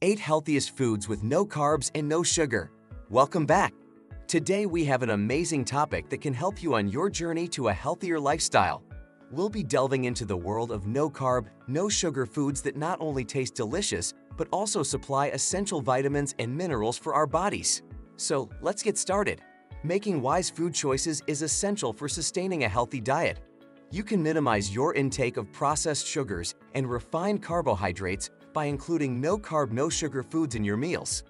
8 Healthiest Foods with No Carbs and No Sugar. Welcome back. Today we have an amazing topic that can help you on your journey to a healthier lifestyle. We'll be delving into the world of no carb, no sugar foods that not only taste delicious, but also supply essential vitamins and minerals for our bodies. So let's get started. Making wise food choices is essential for sustaining a healthy diet. You can minimize your intake of processed sugars and refined carbohydrates by including no-carb, no-sugar foods in your meals.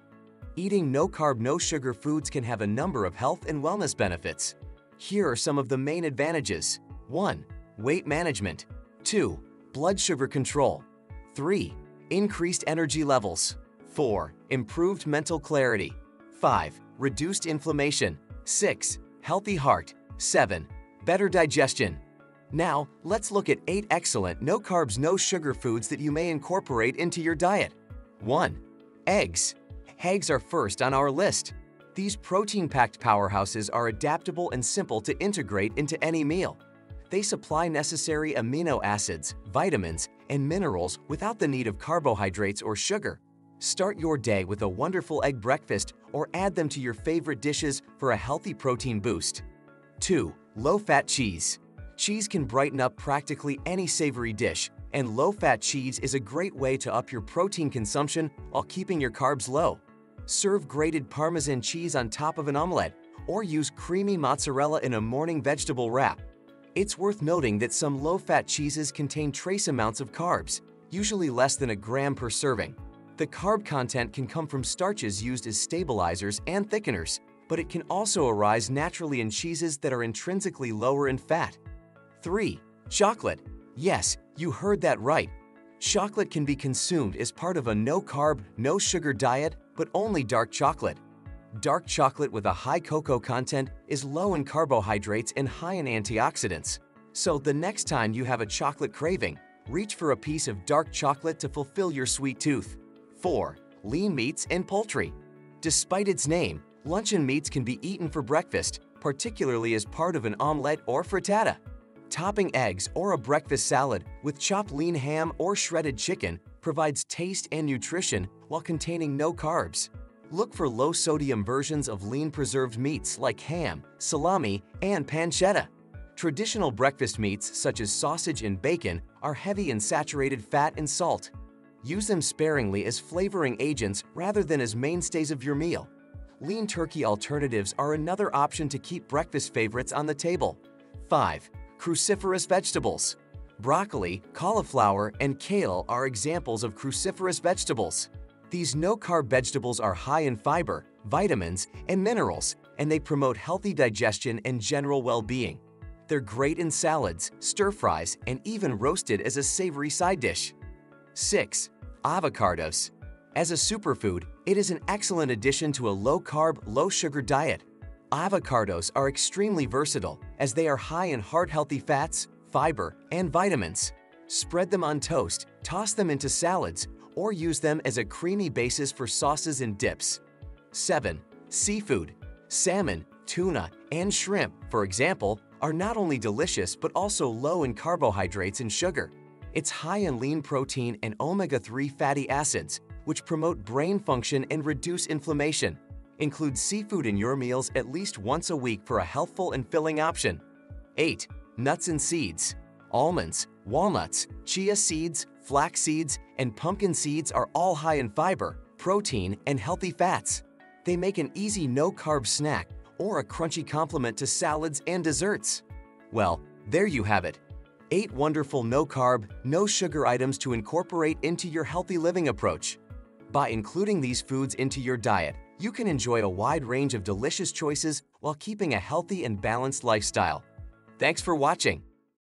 Eating no-carb, no-sugar foods can have a number of health and wellness benefits. Here are some of the main advantages. 1. Weight management. 2. Blood sugar control. 3. Increased energy levels. 4. Improved mental clarity. 5. Reduced inflammation. 6. Healthy heart. 7. Better digestion. Now, let's look at 8 excellent no-carbs, no-sugar foods that you may incorporate into your diet. 1. Eggs. Eggs are first on our list. These protein-packed powerhouses are adaptable and simple to integrate into any meal. They supply necessary amino acids, vitamins, and minerals without the need of carbohydrates or sugar. Start your day with a wonderful egg breakfast or add them to your favorite dishes for a healthy protein boost. 2. Low-fat cheese. Cheese can brighten up practically any savory dish, and low-fat cheese is a great way to up your protein consumption while keeping your carbs low. Serve grated Parmesan cheese on top of an omelette, or use creamy mozzarella in a morning vegetable wrap. It's worth noting that some low-fat cheeses contain trace amounts of carbs, usually less than a gram per serving. The carb content can come from starches used as stabilizers and thickeners, but it can also arise naturally in cheeses that are intrinsically lower in fat. 3. Chocolate. Yes, you heard that right. Chocolate can be consumed as part of a no-carb, no-sugar diet, but only dark chocolate. Dark chocolate with a high cocoa content is low in carbohydrates and high in antioxidants. So the next time you have a chocolate craving, reach for a piece of dark chocolate to fulfill your sweet tooth. 4. Lean meats and poultry. Despite its name, luncheon meats can be eaten for breakfast, particularly as part of an omelette or frittata. Topping eggs or a breakfast salad with chopped lean ham or shredded chicken provides taste and nutrition while containing no carbs. Look for low-sodium versions of lean preserved meats like ham, salami, and pancetta. Traditional breakfast meats such as sausage and bacon are heavy in saturated fat and salt. Use them sparingly as flavoring agents rather than as mainstays of your meal. Lean turkey alternatives are another option to keep breakfast favorites on the table. 5. Cruciferous vegetables. Broccoli, cauliflower, and kale are examples of cruciferous vegetables. These no-carb vegetables are high in fiber, vitamins, and minerals, and they promote healthy digestion and general well-being. They're great in salads, stir-fries, and even roasted as a savory side dish. 6. Avocados. As a superfood, it is an excellent addition to a low-carb, low-sugar diet. Avocados are extremely versatile as they are high in heart-healthy fats, fiber, and vitamins. Spread them on toast, toss them into salads, or use them as a creamy basis for sauces and dips. 7. Seafood. Salmon, tuna, and shrimp, for example, are not only delicious but also low in carbohydrates and sugar. It's high in lean protein and omega-3 fatty acids, which promote brain function and reduce inflammation. Include seafood in your meals at least once a week for a healthful and filling option. 8. Nuts and seeds. Almonds, walnuts, chia seeds, flax seeds, and pumpkin seeds are all high in fiber, protein, and healthy fats. They make an easy no-carb snack or a crunchy complement to salads and desserts. Well, there you have it. 8 wonderful no-carb, no-sugar items to incorporate into your healthy living approach. By including these foods into your diet, you can enjoy a wide range of delicious choices while keeping a healthy and balanced lifestyle. Thanks for watching.